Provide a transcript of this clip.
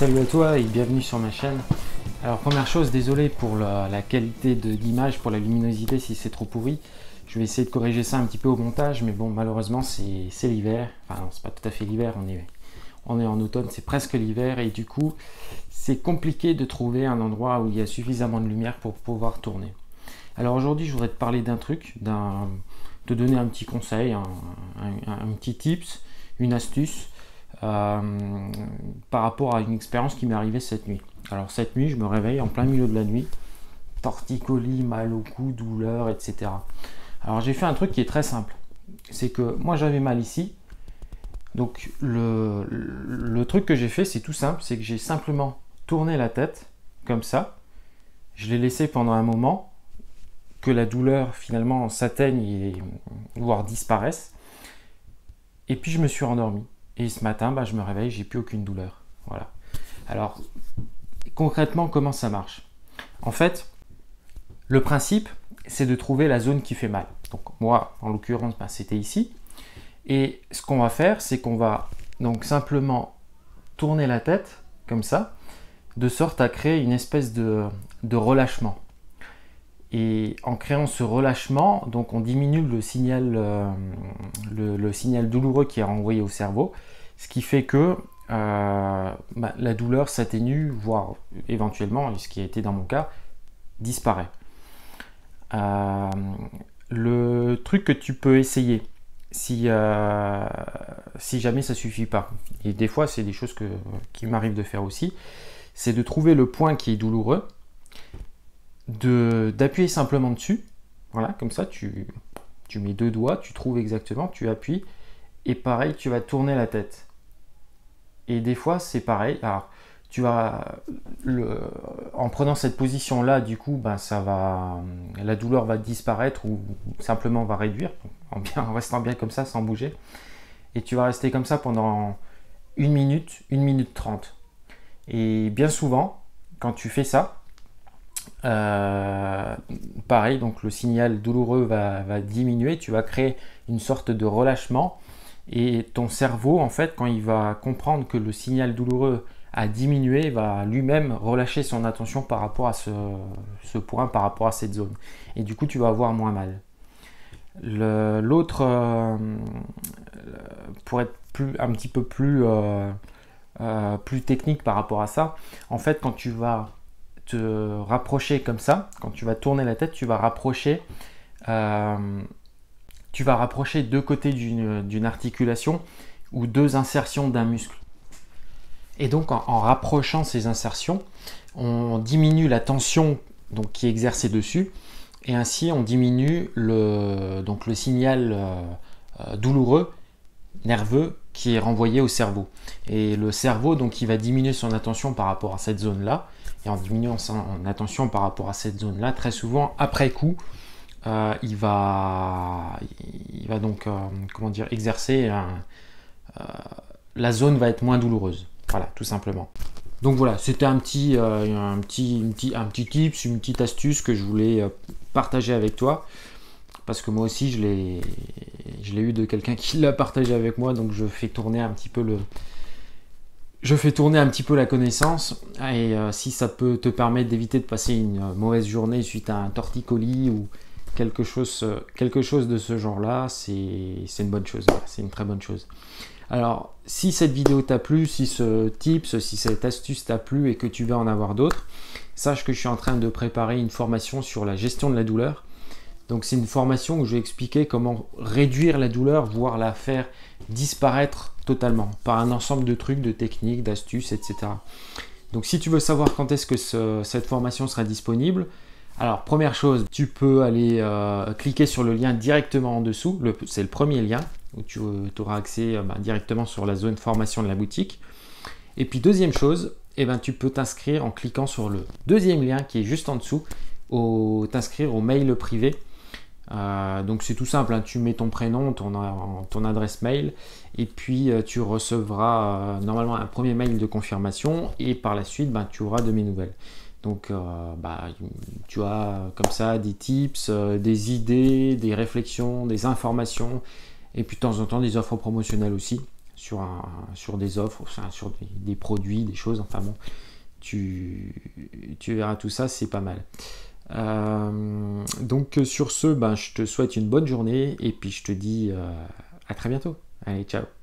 Salut à toi et bienvenue sur ma chaîne. Alors première chose, désolé pour la, qualité de l'image, pour la luminosité si c'est trop pourri. Je vais essayer de corriger ça un petit peu au montage, mais bon malheureusement c'est l'hiver. Enfin non, c'est pas tout à fait l'hiver, on est, on est en automne, c'est presque l'hiver et du coup c'est compliqué de trouver un endroit où il y a suffisamment de lumière pour pouvoir tourner. Alors aujourd'hui je voudrais te parler d'un truc, te donner un petit conseil, un, un petit tips, une astuce par rapport à une expérience qui m'est arrivée cette nuit. Alors cette nuit, je me réveille en plein milieu de la nuit, torticolis, mal au cou, douleur, etc. Alors j'ai fait un truc qui est très simple. C'est que moi j'avais mal ici. Donc le, truc que j'ai fait, c'est tout simple, c'est que j'ai simplement tourné la tête comme ça. Je l'ai laissé pendant un moment que la douleur finalement s'atteigne voire disparaisse. Et puis je me suis endormi. Et ce matin, bah, je me réveille, j'ai plus aucune douleur. Voilà. Alors, concrètement, comment ça marche? En fait, le principe, c'est de trouver la zone qui fait mal. Donc moi, en l'occurrence, bah, c'était ici. Et ce qu'on va faire, c'est qu'on va donc simplement tourner la tête comme ça, de sorte à créer une espèce de, relâchement. Et en créant ce relâchement, donc on diminue le signal, euh, le, signal douloureux qui est renvoyé au cerveau, ce qui fait que euh, bah, la douleur s'atténue, voire éventuellement, ce qui a été dans mon cas, disparaît. Euh, le truc que tu peux essayer, si, jamais ça suffit pas, et des fois c'est des choses que, qui m'arrivent de faire aussi, c'est de trouver le point qui est douloureux, d'appuyer simplement dessus, voilà, comme ça tu, tu mets deux doigts, tu trouves exactement, tu appuies, et pareil, tu vas tourner la tête. Et des fois, c'est pareil. Alors, tu vas, le, en prenant cette position-là, du coup, ben, ça va, la douleur va disparaître ou simplement va réduire, en, bien, en restant bien comme ça, sans bouger. Et tu vas rester comme ça pendant une minute, une minute trente. Et bien souvent, quand tu fais ça, euh, pareil, donc le signal douloureux va, diminuer, tu vas créer une sorte de relâchement et ton cerveau, en fait, quand il va comprendre que le signal douloureux a diminué, va lui-même relâcher son attention par rapport à ce, point, par rapport à cette zone. Et du coup, tu vas avoir moins mal. L'autre, euh, pour être un petit peu plus, euh, plus technique par rapport à ça, en fait, quand tu vas rapprocher comme ça, quand tu vas tourner la tête, tu vas rapprocher tu vas rapprocher deux côtés d'une articulation ou deux insertions d'un muscle. Et donc en, rapprochant ces insertions, on diminue la tension donc, qui est exercée dessus et ainsi on diminue le, donc, le signal euh, euh, douloureux, nerveux qui est renvoyé au cerveau. Et le cerveau, donc, il va diminuer son attention par rapport à cette zone-là. Et en diminuant son attention par rapport à cette zone-là, très souvent, après coup, euh, il, va, il va donc euh, comment dire, exercer euh, la zone va être moins douloureuse. Voilà, tout simplement. Donc voilà, c'était un petit, un, petit, un petit tips, une petite astuce que je voulais partager avec toi. Parce que moi aussi, je l'ai eu de quelqu'un qui l'a partagé avec moi. Donc je fais tourner un petit peu le, je fais tourner un petit peu la connaissance et si ça peut te permettre d'éviter de passer une mauvaise journée suite à un torticolis ou, quelque chose, euh, quelque chose de ce genre-là, c'est une bonne chose. C'est une très bonne chose. Alors, si cette vidéo t'a plu, si ce tips, si cette astuce t'a plu et que tu veux en avoir d'autres, sache que je suis en train de préparer une formation sur la gestion de la douleur. Donc, c'est une formation où je vais expliquer comment réduire la douleur, voire la faire disparaître totalement par un ensemble de trucs, de techniques, d'astuces, etc. Donc, si tu veux savoir quand est-ce que cette formation sera disponible, alors, première chose, tu peux aller euh, cliquer sur le lien directement en dessous. C'est le premier lien où tu auras accès euh, bah, directement sur la zone formation de la boutique. Et puis, deuxième chose, eh ben, tu peux t'inscrire en cliquant sur le deuxième lien qui est juste en dessous, t'inscrire au mail privé. Euh, donc c'est tout simple, hein. tu mets ton prénom, ton, ton, adresse mail, et puis tu recevras normalement un premier mail de confirmation, et par la suite, ben, tu auras de mes nouvelles. Donc, euh, bah, tu as comme ça des tips, euh, des idées, des réflexions, des informations, et puis de temps en temps des offres promotionnelles aussi sur, sur des offres, sur des, produits, des choses. Enfin bon, tu, tu verras tout ça, c'est pas mal. Euh, donc sur ce, ben, je te souhaite une bonne journée et puis je te dis à très bientôt. Allez, ciao